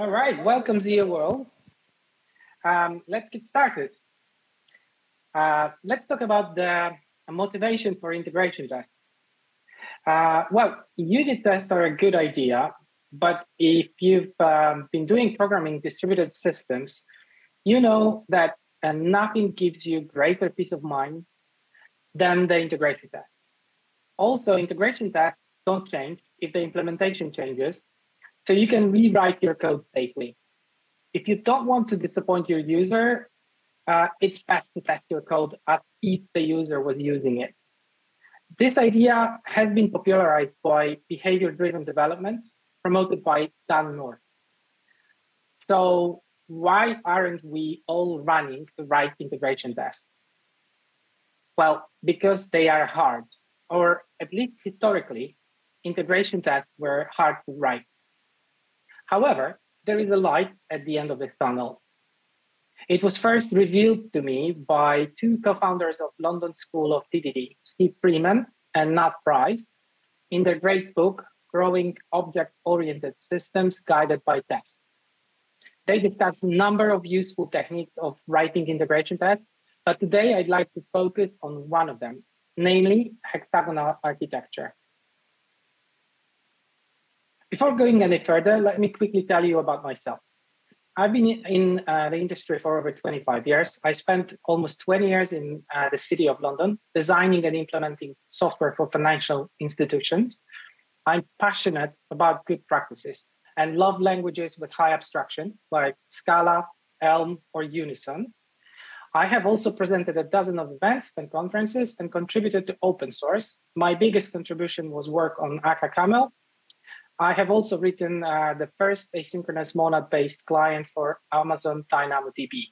All right, welcome to your world. Um, let's get started. Uh, let's talk about the motivation for integration tests. Uh, well, unit tests are a good idea, but if you've um, been doing programming distributed systems, you know that uh, nothing gives you greater peace of mind than the integration test. Also, integration tests don't change if the implementation changes, so you can rewrite your code safely. If you don't want to disappoint your user, uh, it's best to test your code as if the user was using it. This idea has been popularized by behavior driven development promoted by Dan North. So, why aren't we all running the right integration tests? Well, because they are hard, or at least historically, integration tests were hard to write. However, there is a light at the end of the tunnel. It was first revealed to me by two co-founders of London School of TDD, Steve Freeman and Nat Pryce, in their great book, Growing Object-Oriented Systems Guided by Tests. They discuss a number of useful techniques of writing integration tests, but today I'd like to focus on one of them, namely hexagonal architecture. Before going any further, let me quickly tell you about myself. I've been in uh, the industry for over 25 years. I spent almost 20 years in uh, the city of London designing and implementing software for financial institutions. I'm passionate about good practices and love languages with high abstraction like Scala, Elm, or Unison. I have also presented a dozen of events and conferences and contributed to open source. My biggest contribution was work on Akka Camel, I have also written uh, the first asynchronous monad-based client for Amazon DynamoDB.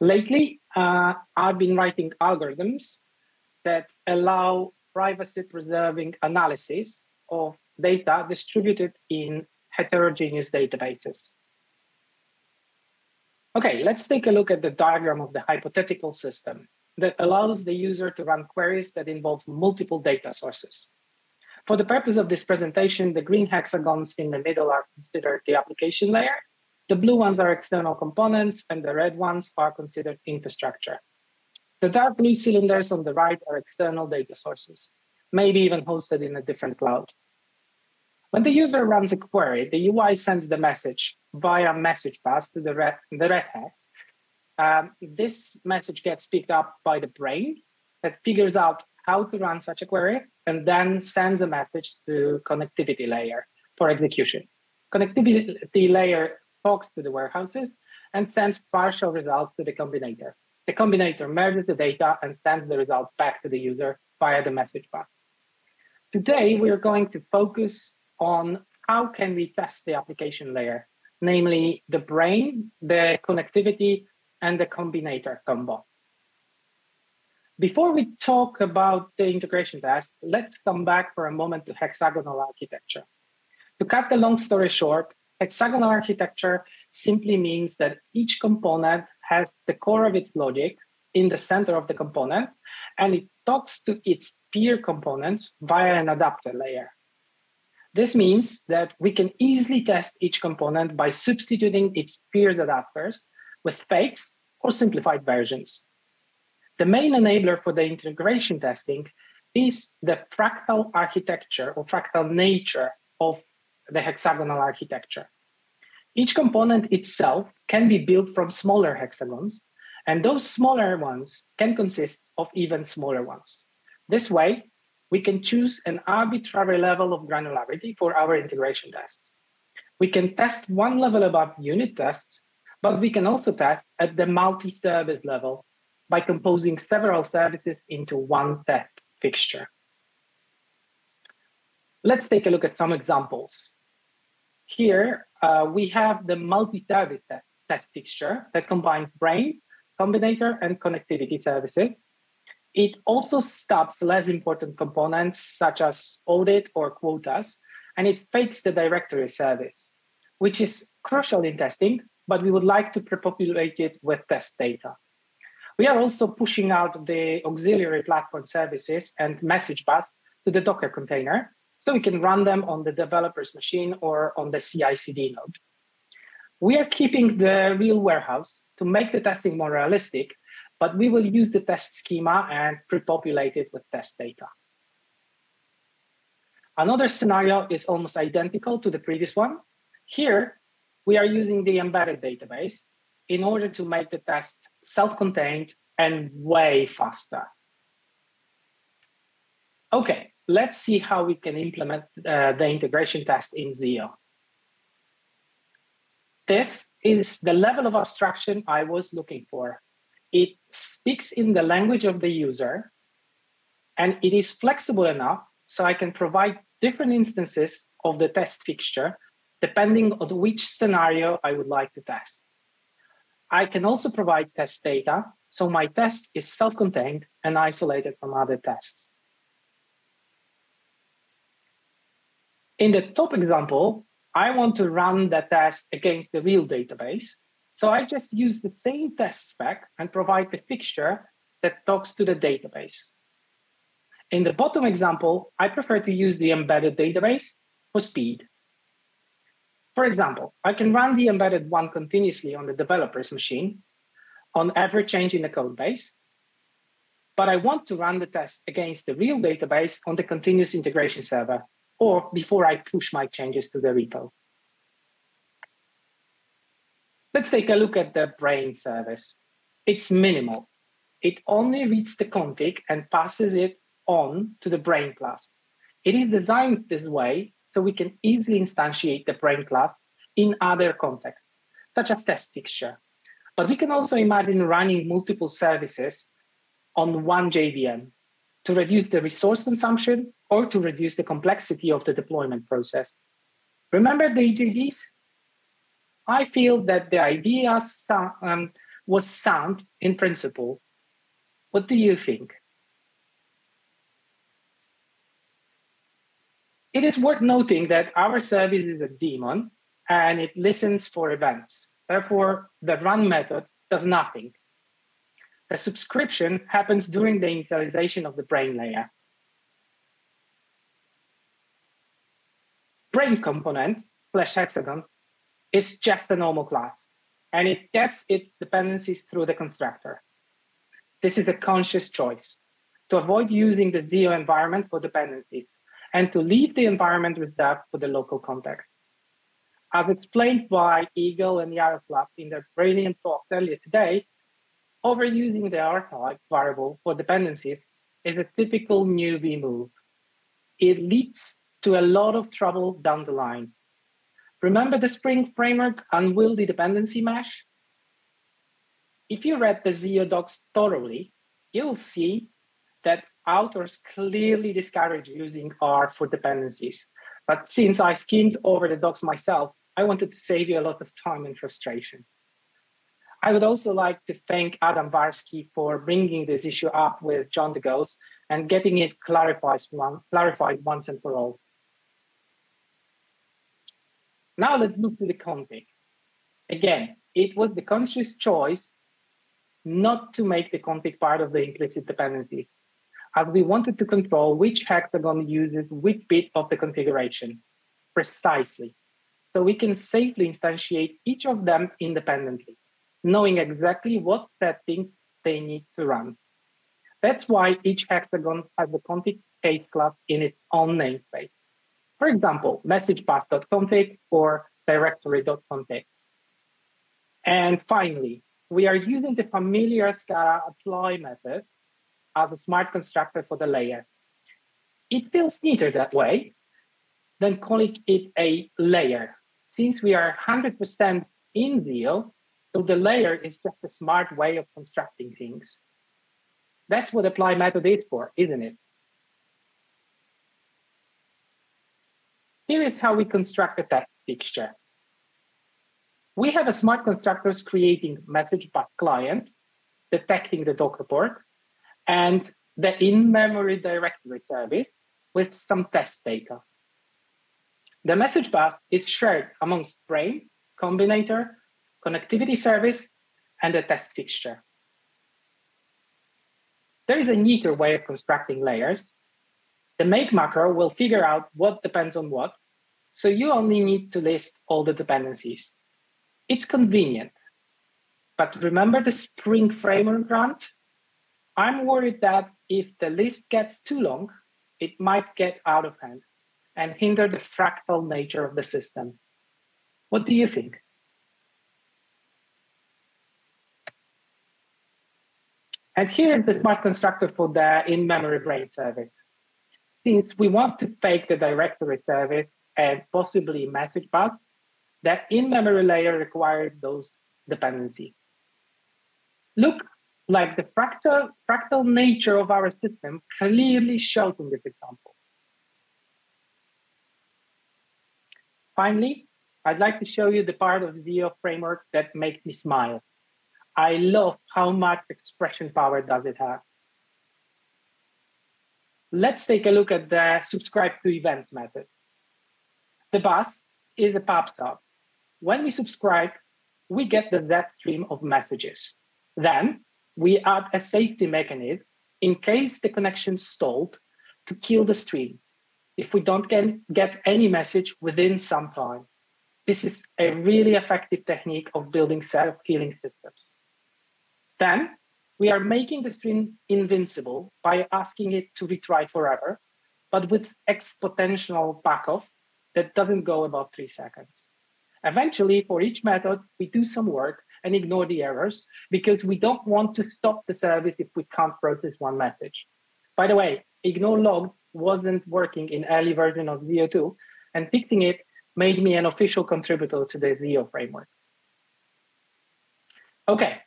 Lately, uh, I've been writing algorithms that allow privacy-preserving analysis of data distributed in heterogeneous databases. Okay, let's take a look at the diagram of the hypothetical system that allows the user to run queries that involve multiple data sources. For the purpose of this presentation, the green hexagons in the middle are considered the application layer. The blue ones are external components, and the red ones are considered infrastructure. The dark blue cylinders on the right are external data sources, maybe even hosted in a different cloud. When the user runs a query, the UI sends the message via message pass to the red, the red hat. Um, this message gets picked up by the brain that figures out how to run such a query and then sends a message to connectivity layer for execution. Connectivity layer talks to the warehouses and sends partial results to the combinator. The combinator merges the data and sends the result back to the user via the message path. Today, we're going to focus on how can we test the application layer, namely the brain, the connectivity, and the combinator combo. Before we talk about the integration test, let's come back for a moment to hexagonal architecture. To cut the long story short, hexagonal architecture simply means that each component has the core of its logic in the center of the component, and it talks to its peer components via an adapter layer. This means that we can easily test each component by substituting its peers adapters with fakes or simplified versions. The main enabler for the integration testing is the fractal architecture or fractal nature of the hexagonal architecture. Each component itself can be built from smaller hexagons, and those smaller ones can consist of even smaller ones. This way, we can choose an arbitrary level of granularity for our integration tests. We can test one level above unit tests, but we can also test at the multi-service level by composing several services into one test fixture. Let's take a look at some examples. Here, uh, we have the multi-service test, test fixture that combines brain, combinator, and connectivity services. It also stops less important components such as audit or quotas, and it fakes the directory service, which is crucial in testing, but we would like to prepopulate it with test data. We are also pushing out the auxiliary platform services and message bus to the Docker container so we can run them on the developer's machine or on the CI CD node. We are keeping the real warehouse to make the testing more realistic, but we will use the test schema and pre-populate it with test data. Another scenario is almost identical to the previous one. Here, we are using the embedded database in order to make the test self-contained and way faster. Okay, let's see how we can implement uh, the integration test in Zio. This is the level of abstraction I was looking for. It speaks in the language of the user, and it is flexible enough so I can provide different instances of the test fixture depending on which scenario I would like to test. I can also provide test data, so my test is self-contained and isolated from other tests. In the top example, I want to run the test against the real database. So I just use the same test spec and provide the fixture that talks to the database. In the bottom example, I prefer to use the embedded database for speed. For example, I can run the embedded one continuously on the developer's machine on every change in the code base, but I want to run the test against the real database on the continuous integration server or before I push my changes to the repo. Let's take a look at the brain service. It's minimal. It only reads the config and passes it on to the brain class. It is designed this way so we can easily instantiate the brain class in other contexts, such as test fixture. But we can also imagine running multiple services on one JVM to reduce the resource consumption or to reduce the complexity of the deployment process. Remember the EJBs? I feel that the idea um, was sound in principle. What do you think? It is worth noting that our service is a daemon and it listens for events. Therefore, the run method does nothing. The subscription happens during the initialization of the brain layer. Brain component slash hexagon is just a normal class, and it gets its dependencies through the constructor. This is a conscious choice to avoid using the Zio environment for dependencies and to leave the environment with that for the local context. As explained by Eagle and Yaroslav in their brilliant talk earlier today, Overusing the R type variable for dependencies is a typical newbie move. It leads to a lot of trouble down the line. Remember the Spring Framework unwieldy dependency mesh? If you read the Zio docs thoroughly, you'll see that authors clearly discourage using R for dependencies. But since I skimmed over the docs myself, I wanted to save you a lot of time and frustration. I would also like to thank Adam Warski for bringing this issue up with John DeGoes and getting it clarified, clarified once and for all. Now let's move to the config. Again, it was the conscious choice not to make the config part of the implicit dependencies, as we wanted to control which hexagon uses which bit of the configuration precisely, so we can safely instantiate each of them independently knowing exactly what settings they need to run. That's why each hexagon has the config case class in its own namespace. For example, messagepath.config or directory.config. And finally, we are using the familiar Scala apply method as a smart constructor for the layer. It feels neater that way than calling it a layer. Since we are 100% in Zio, so the layer is just a smart way of constructing things. That's what apply method is for, isn't it? Here is how we construct a test fixture. We have a smart constructors creating message path client, detecting the Docker port, and the in-memory directory service with some test data. The message path is shared amongst Brain, Combinator, connectivity service, and the test fixture. There is a neater way of constructing layers. The make macro will figure out what depends on what, so you only need to list all the dependencies. It's convenient. But remember the Spring Framework grant? I'm worried that if the list gets too long, it might get out of hand and hinder the fractal nature of the system. What do you think? And here is the smart constructor for the in-memory brain service. Since we want to fake the directory service and possibly message bus, that in-memory layer requires those dependencies. Look like the fractal, fractal nature of our system clearly shows in this example. Finally, I'd like to show you the part of Zio framework that makes me smile. I love how much expression power does it have. Let's take a look at the subscribe to events method. The bus is a pub sub. When we subscribe, we get the ZStream of messages. Then we add a safety mechanism in case the connection stalled to kill the stream if we don't get, any message within some time. This is a really effective technique of building self-healing systems. Then we are making the stream invincible by asking it to retry forever, but with exponential backoff that doesn't go above three seconds. Eventually, for each method, we do some work and ignore the errors because we don't want to stop the service if we can't process one message. By the way, ignore log wasn't working in early version of Zio 2, and fixing it made me an official contributor to the Zio framework. Okay,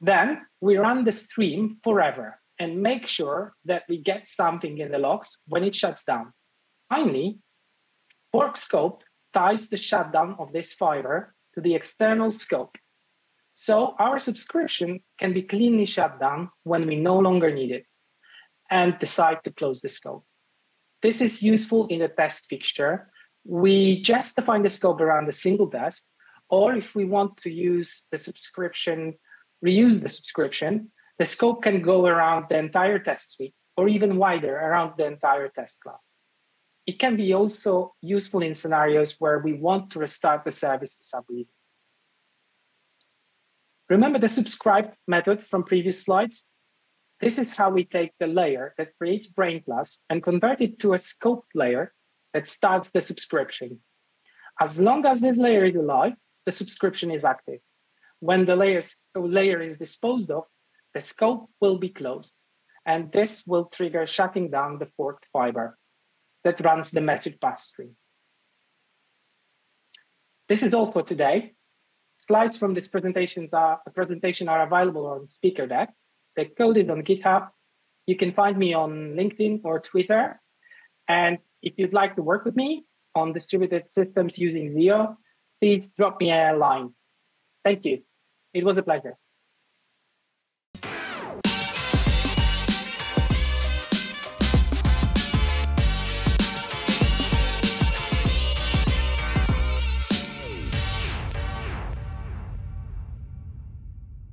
then we run the stream forever and make sure that we get something in the logs when it shuts down. Finally, fork scope ties the shutdown of this fiber to the external scope. So our subscription can be cleanly shut down when we no longer need it and decide to close the scope. This is useful in a test fixture. We just define the scope around a single test, or if we want to use the subscription reuse the subscription, the scope can go around the entire test suite or even wider around the entire test class. It can be also useful in scenarios where we want to restart the service to some reason. Remember the subscribe method from previous slides? This is how we take the layer that creates Brain Plus and convert it to a scoped layer that starts the subscription. As long as this layer is alive, the subscription is active. When the layers, layer is disposed of, the scope will be closed. And this will trigger shutting down the forked fiber that runs the message bus stream. This is all for today. Slides from this presentations are, presentation are available on Speaker Deck. The code is on GitHub. You can find me on LinkedIn or Twitter. And if you'd like to work with me on distributed systems using Zio, please drop me a line. Thank you. It was a pleasure.